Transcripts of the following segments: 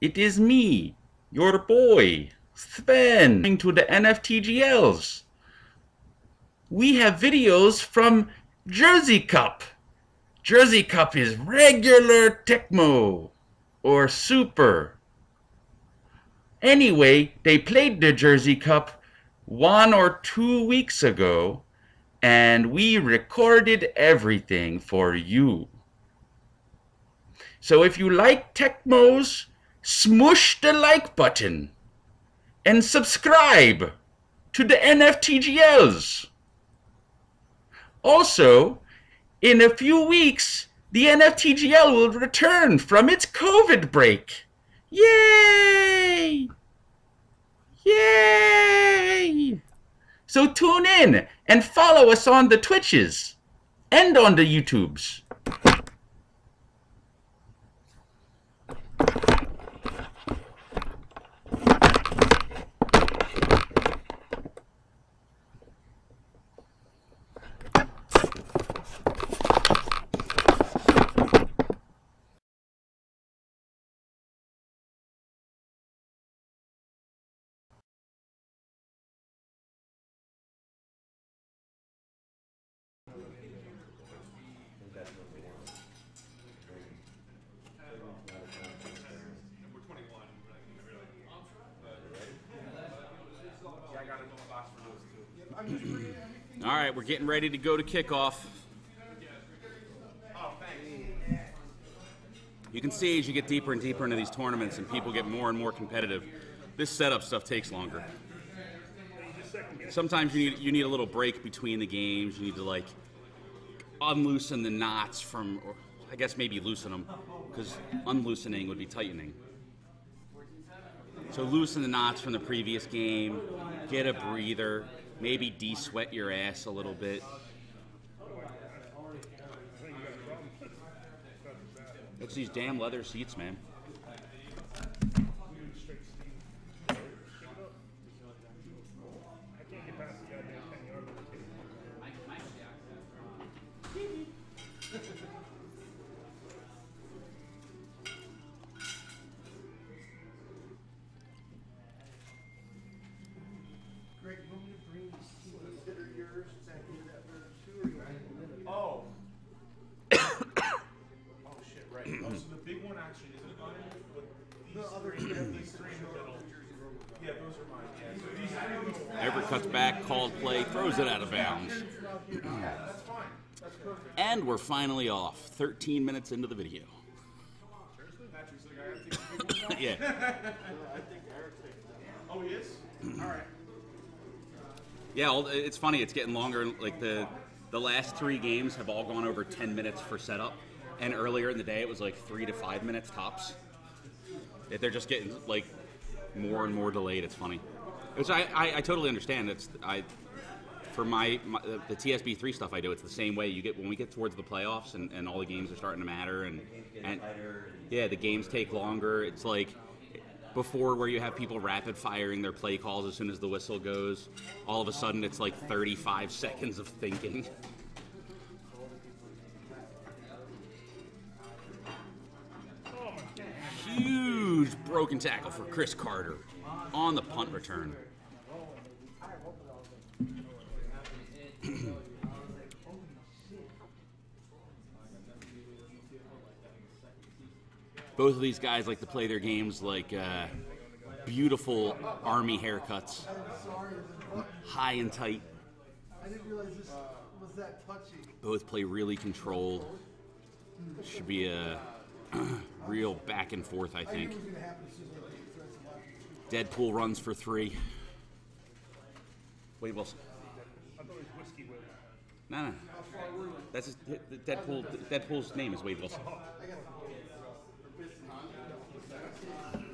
It is me, your boy, Sven, coming to the NFTGLs. We have videos from Jersey Cup. Jersey Cup is regular Tecmo or Super. Anyway, they played the Jersey Cup one or two weeks ago, and we recorded everything for you. So if you like Tecmos, smush the like button and subscribe to the NFTGLs. Also, in a few weeks, the NFTGL will return from its COVID break. Yay! Yay! So tune in and follow us on the Twitches and on the YouTubes. All right, we're getting ready to go to kickoff. You can see as you get deeper and deeper into these tournaments and people get more and more competitive, this setup stuff takes longer. Sometimes you need you need a little break between the games. You need to like unloosen the knots from, or I guess maybe loosen them, because unloosening would be tightening. So loosen the knots from the previous game, get a breather, maybe de-sweat your ass a little bit. It's these damn leather seats, man. It out of bounds. That's fine. That's perfect. And we're finally off, 13 minutes into the video. Seriously? Patrick's the guy I think the big one. Yeah. Oh, he is? All right. Yeah, it's funny. It's getting longer. Like the the last three games have all gone over 10 minutes for setup, and earlier in the day it was like three to five minutes tops. If They're just getting like more and more delayed. It's funny, which I, I, I totally understand. It's I for my, my the TSB three stuff I do. It's the same way. You get when we get towards the playoffs and, and all the games are starting to matter and and yeah, the games take longer. It's like before where you have people rapid firing their play calls as soon as the whistle goes. All of a sudden, it's like 35 seconds of thinking. Huge broken tackle for Cris Carter on the punt return. Both of these guys like to play their games like uh, beautiful army haircuts, high and tight. Both play really controlled. Should be a real back and forth, I think. Deadpool runs for three. Wade Wilson. No, no. That's his, Deadpool. Deadpool's name is Wade Wilson.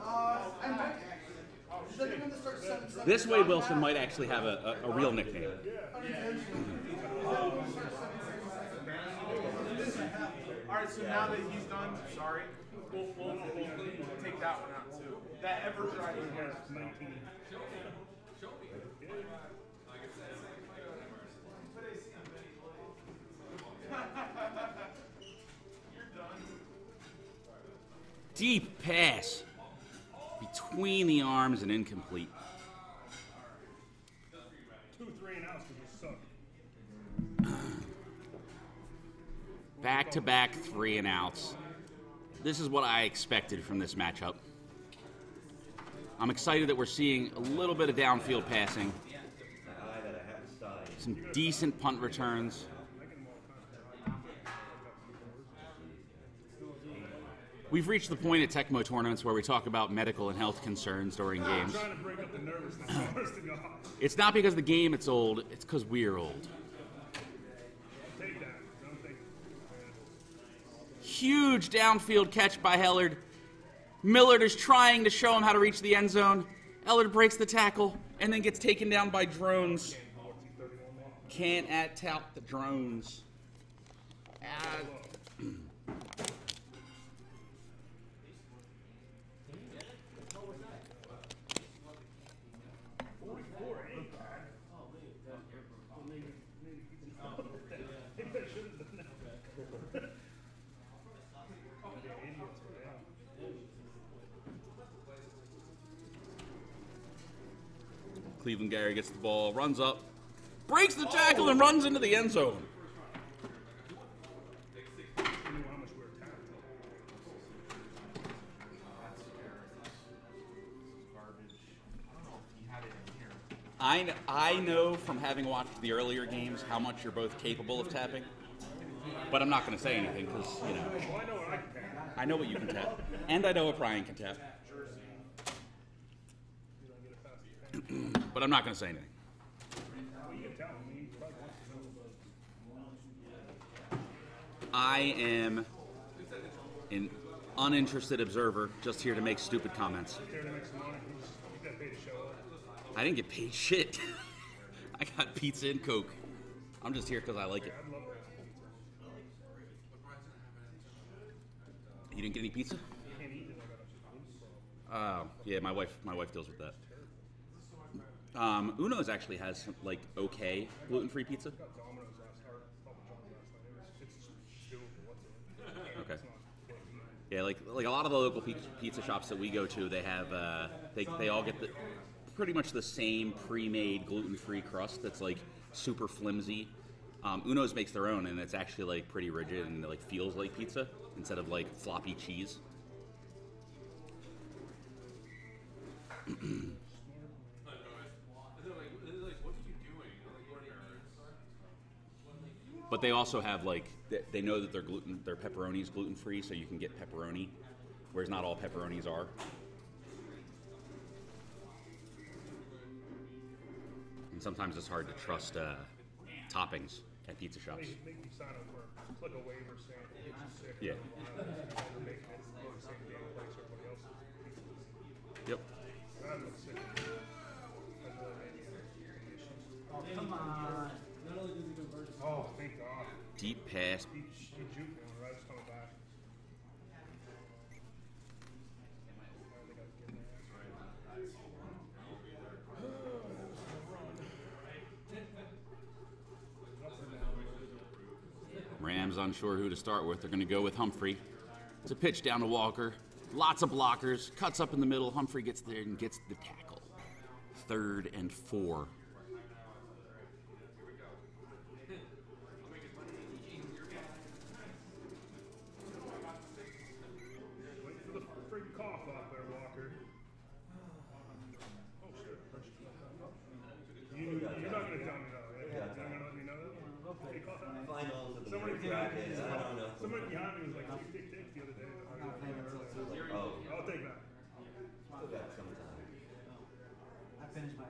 Uh, I might actually. Is that gonna start setting something This way, Wilson might actually have a, a, a real nickname. All right, so now that he's done, sorry, we'll, we'll, we'll, take that one out too. That ever driving hair. 19. Deep pass. between the arms and incomplete. Back to back three and outs. This is what I expected from this matchup. I'm excited that we're seeing a little bit of downfield passing, some decent punt returns. We've reached the point at Tecmo tournaments where we talk about medical and health concerns during ah, games. trying to break up the nervousness, honest to God. It's not because the game it's old, it's because we're old. Take that. Don't take Huge downfield catch by Ellard. Millard is trying to show him how to reach the end zone. Ellard breaks the tackle and then gets taken down by drones. Can't at tout the drones. Uh, Cleveland Gary gets the ball, runs up, breaks the tackle, and runs into the end zone. I, I know from having watched the earlier games how much you're both capable of tapping, but I'm not going to say anything because, you know. I know what you can tap, and I know what Brian can tap, But I'm not going to say anything. I am an uninterested observer, just here to make stupid comments. I didn't get paid shit. I got pizza and Coke. I'm just here because I like it. You didn't get any pizza? Oh, yeah, my wife my wife deals with that. Um, Uno's actually has some, like okay gluten-free pizza. got Domino's last or Papa John's last night. It was, it's doable. What's it? Okay. Yeah, like like a lot of the local pizza, pizza shops that we go to, they have uh, they they all get the pretty much the same pre-made gluten-free crust that's like super flimsy. Um, Uno's makes their own, and it's actually like pretty rigid and like feels like pizza instead of like floppy cheese. But they also have like they- they know that their gluten their pepperoni is gluten free, so you can get pepperoni, whereas not all pepperonis are. And sometimes it's hard to trust uh, toppings at pizza shops. Make, make me sign up for click a waiver saying it makes you sick. Yeah. They're making it go to the same damn place everybody else is. Yep. I'm not sick. That's really made me issues. Oh, come on. Oh, thank God. Deep pass. He, he juked me when Red's coming back. They got to get their ass Rams unsure who to start with. They're going to go with Humphrey. It's a pitch down to Walker. Lots of blockers. Cuts up in the middle. Humphrey gets there and gets the tackle. Third and four. Wait for the freaking cough out there, Walker. Oh shit. You, you're not gonna tell me though, right? You're not gonna let me know that? Okay, cough out. Finals of the Somebody behind me, I don't know. somebody behind me was like, tick, tick, tick the other day. I Not paying until two. Oh, I'll take that. still got some time. I finished my.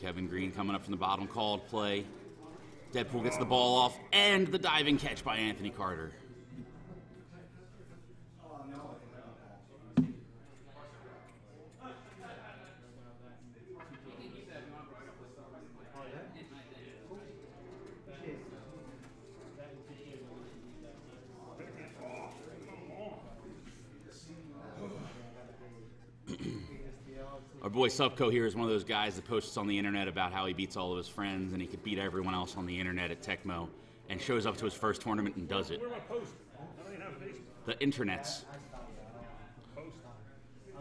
Kevin Greene coming up from the bottom, called play. Deadpool gets the ball off, and the diving catch by Anthony Carter. Our boy Supko here is one of those guys that posts on the internet about how he beats all of his friends and he could beat everyone else on the internet at Tecmo and shows up to his first tournament and does it. Where am I don't even have Facebook. The internets. Post.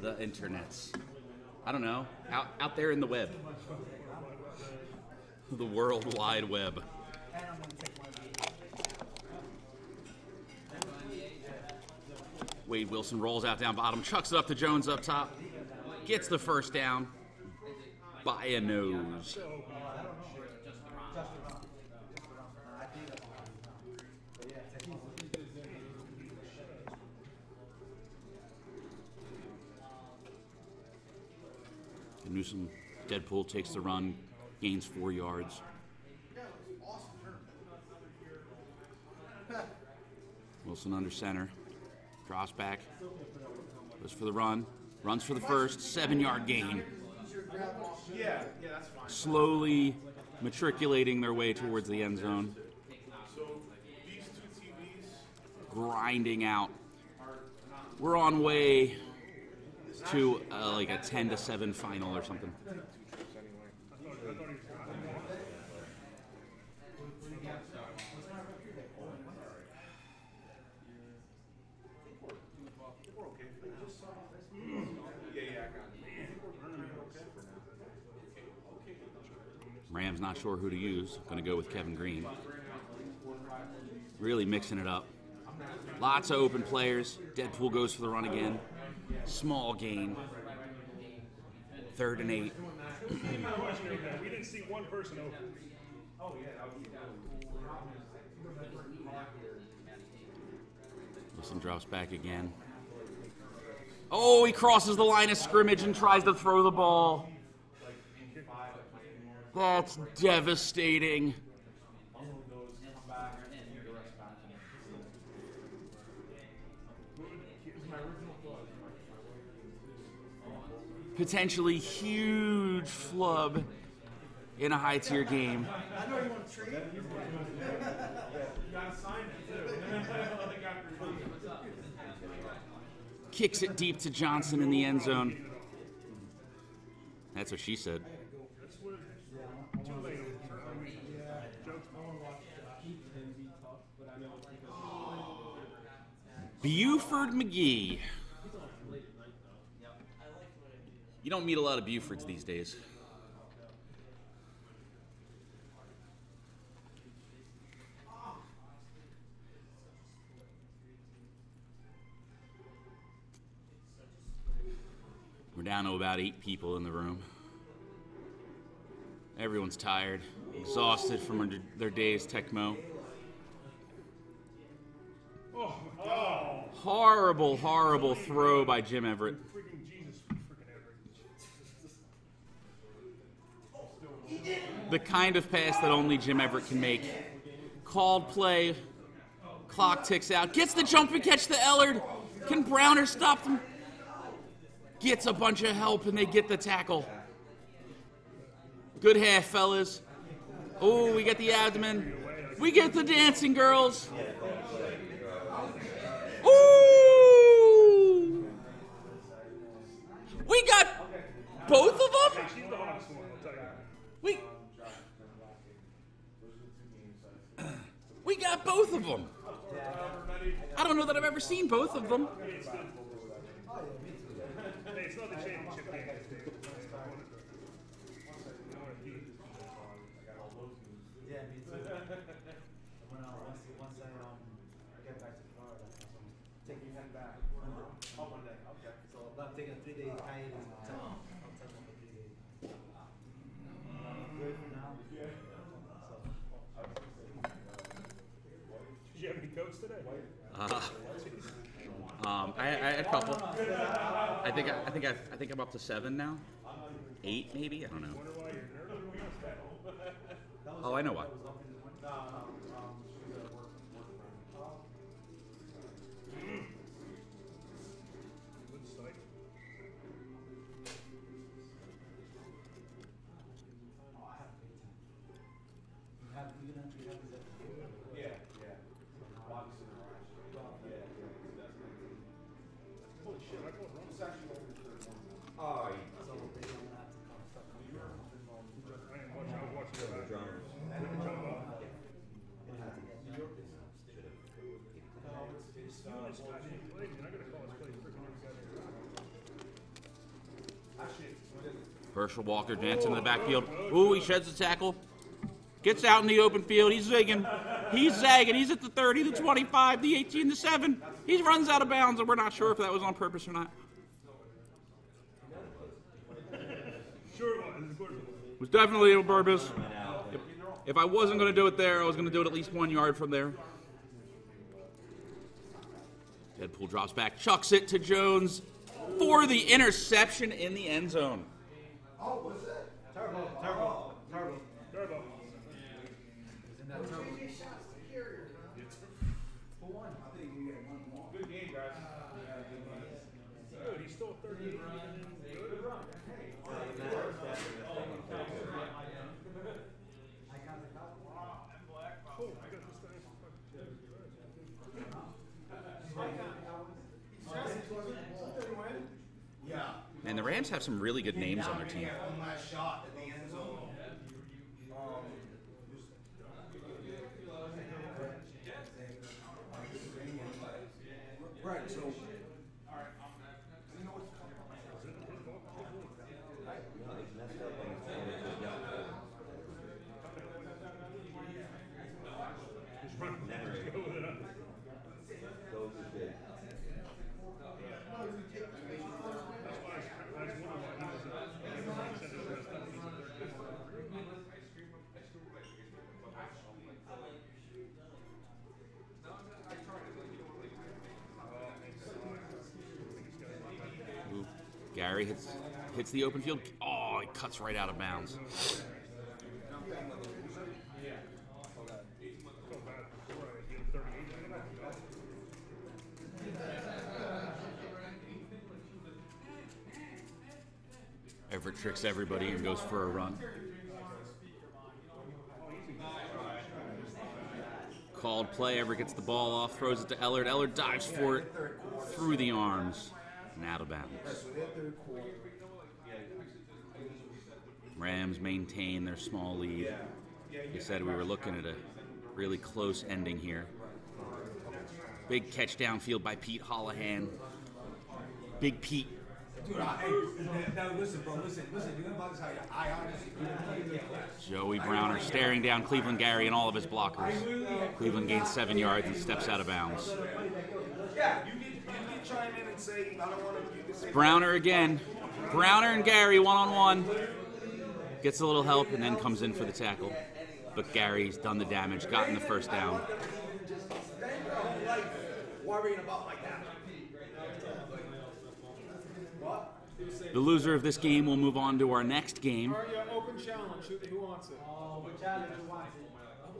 the internets. I don't know. Out out there in the web. The World Wide Web. Wade Wilson rolls out down bottom, chucks it up to Jones up top, gets the first down by a nose. Newsom, Deadpool takes the run, gains four yards. Wilson under center, drops back, goes for the run, runs for the first, seven yard gain. Yeah, yeah, that's fine. Slowly matriculating their way towards the end zone, grinding out. We're on way to uh, like a 10 to 7 final or something. yeah, yeah, I got it. Rams not sure who to use. Going to go with Kevin Greene. Really mixing it up. Lots of open players. Deadpool goes for the run again. Small gain. Third and eight. Question of that. We didn't see one person open. Wilson drops back again. Oh, he crosses the line of scrimmage and tries to throw the ball. That's devastating. Potentially huge flub in a high tier game. Kicks it deep to Johnson in the end zone. That's what she said. Buford McGee. You don't meet a lot of Bufords these days. We're down to about eight people in the room. Everyone's tired, exhausted from their- day's Tecmo. Horrible, horrible throw by Jim Everett. The kind of pass that only Jim Everett can make. Called play. Clock ticks out. Gets the jump and catch to Ellard. Can Browner stop them? Gets a bunch of help and they get the tackle. Good half, fellas. Oh, we get the abdomen. We get the dancing girls. Ooh! We got both of them? She's the hottest one, I'll tell you. We we got both of them. I don't know that I've ever seen both of them. Hey, it's not the championship game. It's the- I wanted to- I wanted to beat. Yeah, me too. when I, once, once I um, get back to Florida, I'm taking head back. Oh, Monday, okay. So I'm taking a three day hiatus. I'm taking, I'm taking for three days. I'm good for now. Did you have any coats today? Um, I, I had a couple. I think I, I think I, I think I'm up to seven now. Eight maybe. I don't know. Why you're nervous? Oh, I know why. Herschel Walker dancing in the backfield. Ooh, he sheds the tackle. Gets out in the open field. He's zigging. He's zagging. He's at the 30, the 25, the 18, the 7. He runs out of bounds, and we're not sure if that was on purpose or not. It was, definitely on purpose. If, if I wasn't going to do it there, I was going to do it at least one yard from there. Deadpool drops back, chucks it to Jones for the interception in the end zone. Oh, turbo, turbo, turbo. Turbo. Isn't that turbo? Good game, guys. Dude, he's still 30. Good. Oh, I got this thing. And the Rams have some really good names on their team. On that shot at the end zone. Um, right, so. Just run. Just go with it. Those are good. That's why I was, I was wondering why he was, uh, everybody said his dressed up. He's a third good. Ooh, Gary hits hits the open field. Oh, it cuts right out of bounds. I felt bad before I gave him 38. I didn't know. Everett tricks everybody and goes for a run. Called play. Everett gets the ball off, throws it to Ellard. Ellard dives for it through the arms and out of bounds. So that third quarter. Rams maintain their small lead. They said we were looking at a really close ending here. Big catch downfield by Pete Holohan. Big Pete Dude, I, hey, now listen, bro, listen, listen. You're tell you, I honestly. Joey Browner staring down Cleveland Gary and all of his blockers. Cleveland gains seven yards and steps out of bounds. Yeah, you get, you get chime in and say, I don't want to do this. Browner again. Browner and Gary one on one. Gets a little help and then comes in for the tackle. But Gary's done the damage, gotten the first down. Spend your whole life worrying about like that. What? The loser of this game will move on to our next game.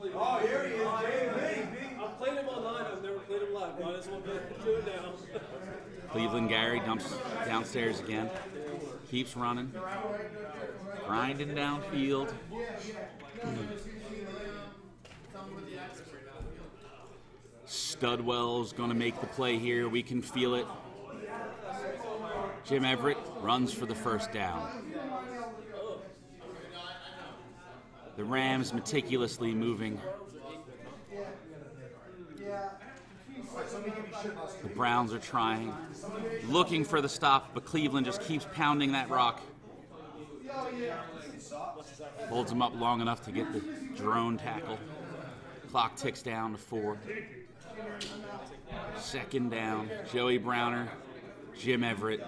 All right, yeah, open challenge. Who, who wants it? Oh, we challenge you once. Here he is, JB. I've played him online. I've never played him live. Might as well do it now. Cleveland Gary dumps downstairs again. Keeps running. Grinding downfield. Studwell's going to make the play here. We can feel it. Jim Everett runs for the first down. The Rams meticulously moving. The Browns are trying, looking for the stop, but Cleveland just keeps pounding that rock. Holds him up long enough to get the drone tackle. Clock ticks down to four. Second down. Joey Browner, Jim Everett.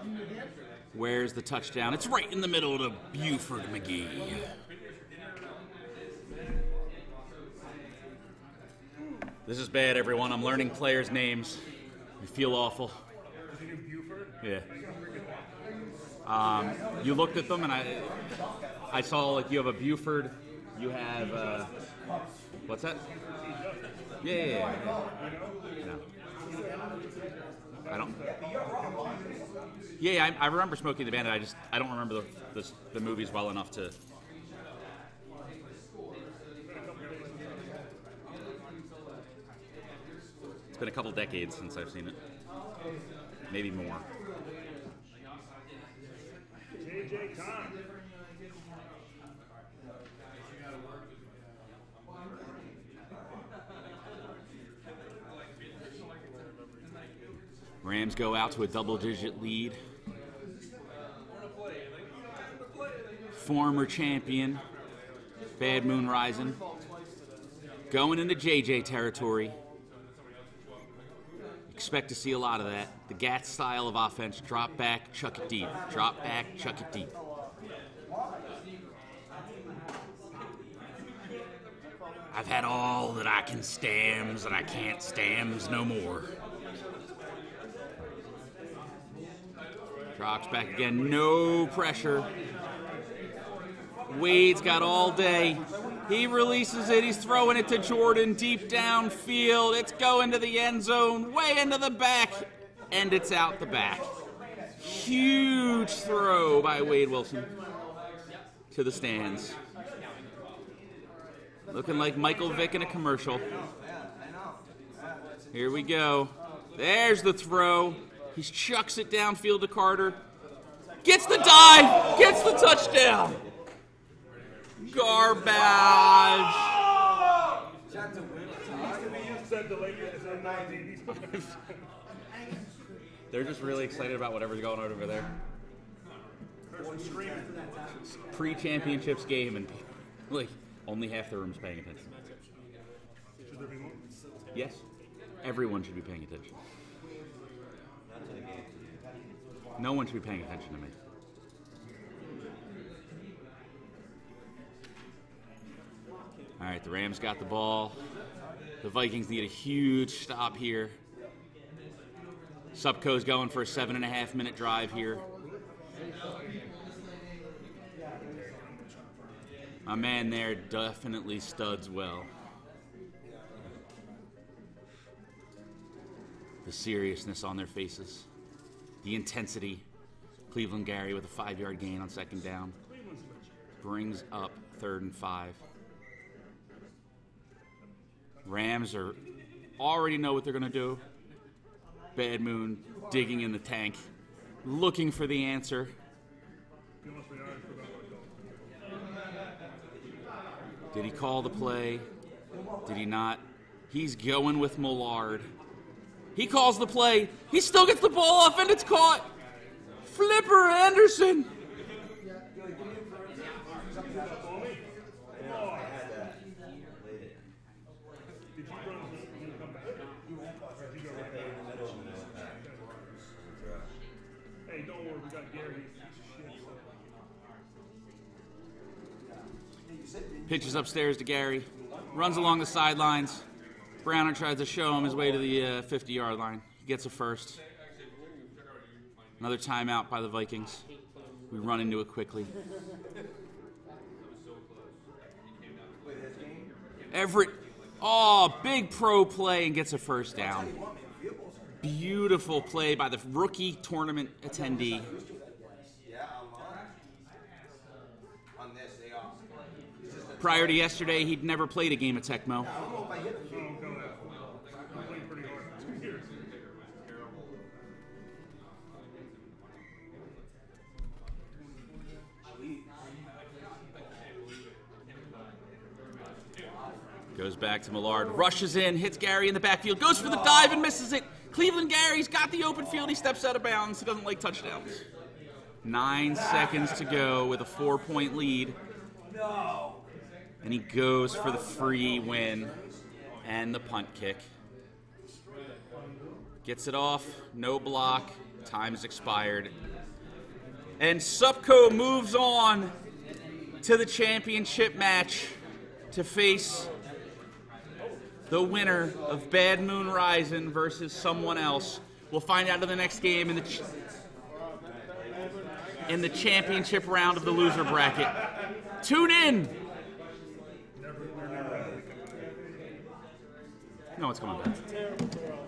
Where's the touchdown? It's right in the middle to Buford McGee. This is bad, everyone. I'm learning players' names. I feel awful. Yeah. Um, you looked at them, and I, I saw like you have a Buford. You have uh, what's that? Yeah, yeah, yeah. I don't. Yeah, I, I remember Smokey the Bandit. I just I don't remember the, the the movies well enough to. Been a couple decades since I've seen it. Maybe more. JJ. Rams go out to a double digit lead. former champion, Bad Moon Rising, going into JJ territory. Expect to see a lot of that. The GAT style of offense drop back, chuck it deep. Drop back, chuck it deep. I've had all that I can stams, and I can't stams no more. Drops back again, no pressure. Wade's got all day. He releases it. He's throwing it to Jordan deep downfield. It's going to the end zone, way into the back, and it's out the back. Huge throw by Wade Wilson to the stands. Looking like Michael Vick in a commercial. Here we go. There's the throw. He chucks it downfield to Carter. Gets the dive. Gets the touchdown. Garbage. Said the Lakers is in 19. They're just really excited about whatever's going on over there. Pre-championships game and like only half the room's paying attention. Yes, everyone should be paying attention. No one should be paying attention to me. All right, the Rams got the ball. The Vikings need a huge stop here. Supko's going for a seven and a half minute drive here. My man there definitely studs well. The seriousness on their faces, the intensity. Cleveland Gary with a five yard gain on second down brings up third and five. Rams are already know what they're going to do. Bad Moon digging in the tank, looking for the answer. Did he call the play? Did he not? He's going with Millard. He calls the play. He still gets the ball off and it's caught. Flipper Anderson. Pitches upstairs to Gary. Runs along the sidelines. Browner tries to show him his way to the uh, 50 yard line. He gets a first. Another timeout by the Vikings. We run into it quickly. Everett, oh, big pro play and gets a first down. Beautiful play by the rookie tournament attendee. Prior to yesterday, he'd never played a game at Tecmo. No. Goes back to Millard, rushes in, hits Gary in the backfield, goes for the dive and misses it. Cleveland Gary's got the open field. He steps out of bounds. He doesn't like touchdowns. Nine seconds to go with a four point lead. And he goes for the free win and the punt kick. Gets it off, no block, time's expired. And Supko moves on to the championship match to face the winner of Bad Moon Rising versus someone else. We'll find out in the next game in the ch- in the championship round of the loser bracket. Tune in. No, it's coming back.